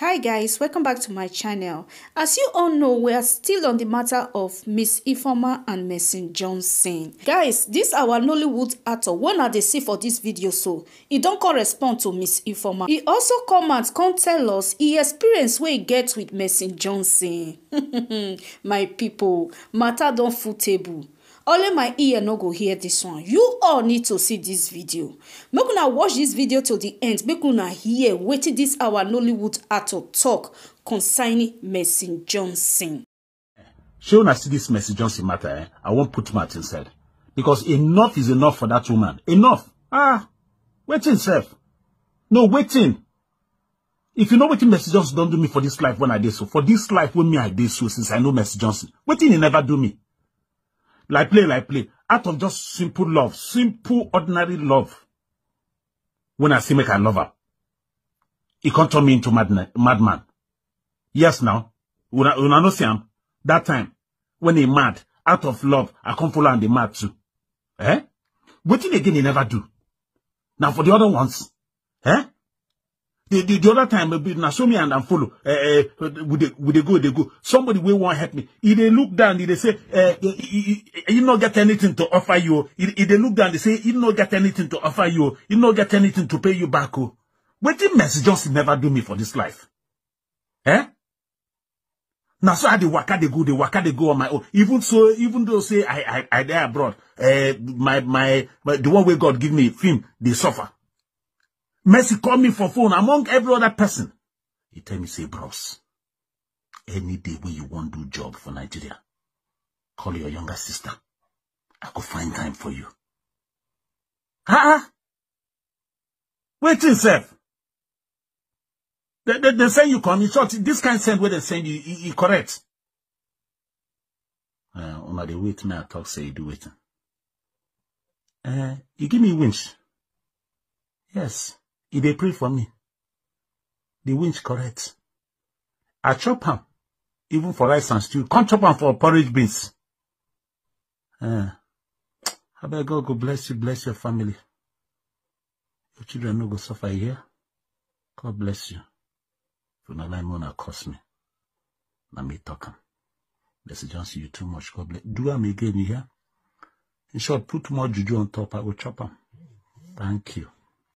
Hi guys, welcome back to my channel. As you all know, we are still on the matter of Miss Ifoma and Mercy Johnson. Guys, this our Nollywood actor, one are they see for this video so, he don't correspond to Miss Ifoma. He also come and come tell us he experience wey he get with Mercy Johnson. my people, matter don full table only my ear no go hear this one. You all need to see this video. Make una watch this video till the end. Make una hear wetin this our nollywood actor talk concerning mercy johnson. shey una see dis mercy johnson matter eh? I wan put mouth inside. Because enough is enough for that woman. Enough. Ah wetin sef no wetin if you know wetin mercy johnson don do me for this life when i dey so for this life wey me i dey so since i know mercy johnson wetin he never do me like play, like play, out of just simple love, simple, ordinary love. When I see make I love he can't turn me into madman. madman. Yes, now, when I, when I know see him, that time, when he mad, out of love, I come follow and they mad too. Eh? Did again he never do? Now for the other ones, eh? The, the, the other time, now show me and, and follow. Uh, uh, would they, would they go, they go. Somebody will want help me. If they look down, if they say, uh, you, you not get anything to offer you. If, if they look down, they say, you not get anything to offer you. You not get anything to pay you back. Oh. Did Mercy Johnson never do me for this life? Eh? Now, so I the waka they go, the waka they go on my own. Even so, even though say I I I there abroad, uh, my, my my the one way God give me film, they suffer. Mercy call me for phone among every other person. He tell me, say, bros, any day when you want do job for Nigeria, call your younger sister. I could find time for you. Huh? Wait yourself. They, they, they say you come in short. This kind send where they send you, you, correct. Uh, on the wait me, I talk, say you do it. Uh, you give me winch. Yes. He they pray for me. The winch correct. I chop am, even for rice and stew. Come chop am for porridge beans. Uh, I beg God go bless you, bless your family. Your children no go suffer here. God bless you. If you not like me, una me. Na me talk am. Blessed Johnson, you too much. God bless. Do am again, you hear? In short, put more juju on top. I will chop am. Thank you.